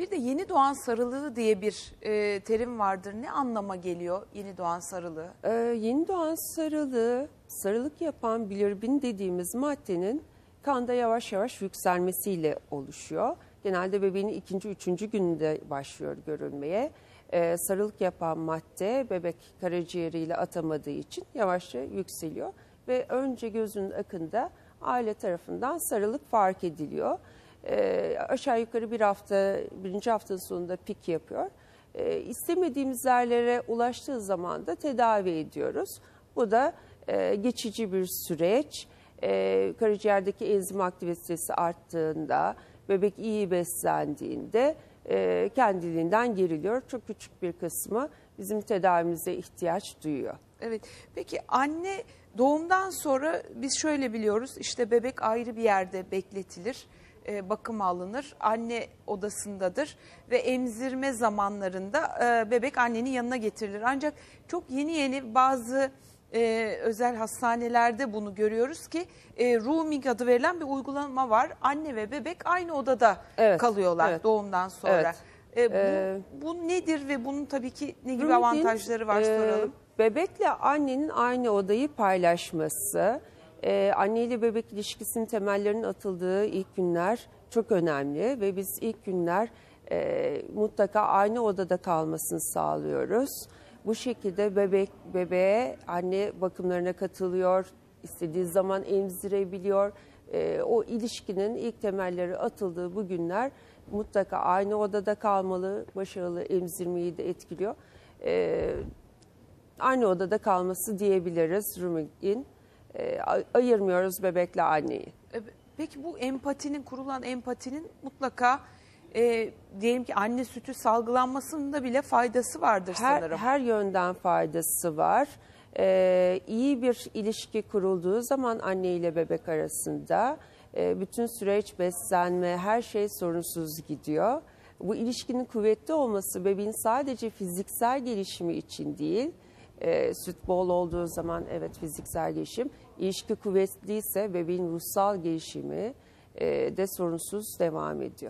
Bir de yeni doğan sarılığı diye bir e, terim vardır. Ne anlama geliyor yeni doğan sarılığı? Ee, yeni doğan sarılığı, sarılık yapan bilirubin dediğimiz maddenin kanda yavaş yavaş yükselmesiyle oluşuyor. Genelde bebeğin ikinci, üçüncü gününde başlıyor görülmeye. Ee, sarılık yapan madde bebek karaciğeriyle atamadığı için yavaşça yükseliyor. Ve önce gözünün akında aile tarafından sarılık fark ediliyor. Ee, aşağı yukarı bir hafta, birinci haftanın sonunda pik yapıyor. Ee, istemediğimiz yerlere ulaştığı zaman da tedavi ediyoruz. Bu da e, geçici bir süreç. E, karaciğerdeki enzim aktivitesi arttığında, bebek iyi beslendiğinde e, kendiliğinden geriliyor. Çok küçük bir kısmı bizim tedavimize ihtiyaç duyuyor. Evet. Peki anne doğumdan sonra biz şöyle biliyoruz. işte bebek ayrı bir yerde bekletilir. E, bakım alınır. Anne odasındadır ve emzirme zamanlarında e, bebek annenin yanına getirilir. Ancak çok yeni yeni bazı e, özel hastanelerde bunu görüyoruz ki e, rooming adı verilen bir uygulama var. Anne ve bebek aynı odada Evet, kalıyorlar evet. doğumdan sonra. Evet. E, bu, Ee, bu nedir ve bunun tabii ki ne gibi Rooming'in, avantajları var e, soralım. Bebekle annenin aynı odayı paylaşması, e, anne ile bebek ilişkisinin temellerinin atıldığı ilk günler çok önemli ve biz ilk günler e, mutlaka aynı odada kalmasını sağlıyoruz. Bu şekilde bebek bebeğe anne bakımlarına katılıyor, istediği zaman emzirebiliyor. E, o ilişkinin ilk temelleri atıldığı bu günler mutlaka aynı odada kalmalı, başarılı emzirmeyi de etkiliyor. E, aynı odada kalması diyebiliriz rooming'in. E, ay- ayırmıyoruz bebekle anneyi. E, Peki bu empatinin kurulan empatinin mutlaka e, diyelim ki anne sütü salgılanmasında bile faydası vardır Her, sanırım. her yönden faydası var. E, iyi bir ilişki kurulduğu zaman anne ile bebek arasında e, bütün süreç beslenme her şey sorunsuz gidiyor. Bu ilişkinin kuvvetli olması bebeğin sadece fiziksel gelişimi için değil, e, süt bol olduğu zaman evet fiziksel gelişim, ilişki kuvvetliyse bebeğin ruhsal gelişimi e, de sorunsuz devam ediyor.